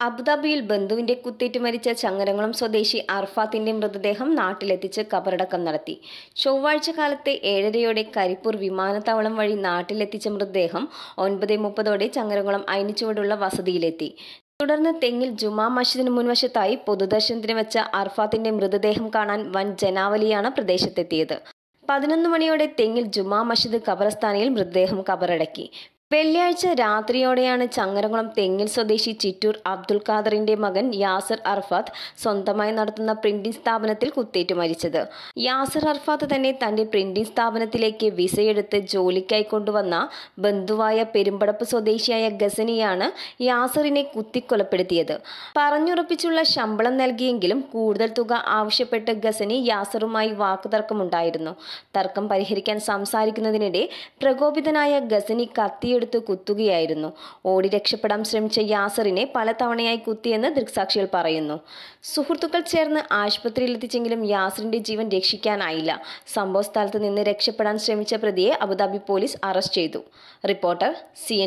അബുദാബിയിൽ ബന്ധുവിന്റെ കുത്തേറ്റ് മരിച്ച ചങ്ങരംകുളം സ്വദേശി അർഫാത്തിന്റെ മൃതദേഹം നാട്ടിലെത്തിച്ച് കബറടക്കം നടത്തി. ചൊവ്വാഴ്ച കാലത്തെ ഏഴരയോടെ കരിപ്പൂർ വിമാനത്താവളം വഴി നാട്ടിലെത്തിച്ച മൃതദേഹം ഒൻപത് മുപ്പതോടെ ചങ്ങരംകുളം അയിനിച്ചുവടുള്ള വസതിയിലെത്തി. തുടർന്ന് തെങ്ങിൽ ജുമാ മസ്ജിദിന് മുൻവശത്തായി പൊതുദർശനത്തിന് വെച്ച അർഫാത്തിന്റെ മൃതദേഹം കാണാൻ വൻ ജനാവലിയാണ് പ്രദേശത്തെത്തിയത്. പതിനൊന്ന് മണിയോടെ തെങ്ങിൽ ജുമാ മസ്ജിദ് ഖബറസ്ഥാനിയിൽ മൃതദേഹം കബറടക്കി. വെള്ളിയാഴ്ച രാത്രിയോടെയാണ് ചങ്ങരകുളം തെങ്ങിൽ സ്വദേശി ചിറ്റൂർ അബ്ദുൽ ഖാദറിന്റെ മകൻ യാസർ അർഫാത്ത് സ്വന്തമായി നടത്തുന്ന പ്രിന്റിംഗ് സ്ഥാപനത്തിൽ കുത്തേറ്റ് മരിച്ചത്. യാസർ അർഫാത്ത് തന്നെ തന്റെ പ്രിന്റിംഗ് സ്ഥാപനത്തിലേക്ക് വിസയെടുത്ത് ജോലിക്കായി കൊണ്ടുവന്ന ബന്ധുവായ പെരുമ്പടപ്പ് സ്വദേശിയായ ഗസനിയാണ് യാസറിനെ കുത്തിക്കൊലപ്പെടുത്തിയത്. പറഞ്ഞുറപ്പിച്ചുള്ള ശമ്പളം നൽകിയെങ്കിലും കൂടുതൽ തുക ആവശ്യപ്പെട്ട് ഗസനി യാസറുമായി വാക്കുതർക്കമുണ്ടായിരുന്നു. തർക്കം പരിഹരിക്കാൻ സംസാരിക്കുന്നതിനിടെ പ്രകോപിതനായ ഗസനി കത്തിയെടുത്ത് കുത്തുകയായിരുന്നു. ഓടി രക്ഷപ്പെടാൻ ശ്രമിച്ച യാസറിനെ പലതവണയായി കുത്തിയെന്ന് ദൃക്സാക്ഷികൾ പറയുന്നു. സുഹൃത്തുക്കൾ ചേർന്ന് ആശുപത്രിയിൽ എത്തിച്ചെങ്കിലും യാസറിന്റെ ജീവൻ രക്ഷിക്കാനായില്ല. സംഭവ സ്ഥലത്ത് നിന്ന് രക്ഷപ്പെടാൻ ശ്രമിച്ച പ്രതിയെ അബുദാബി പോലീസ് അറസ്റ്റ് ചെയ്തു. Reporter C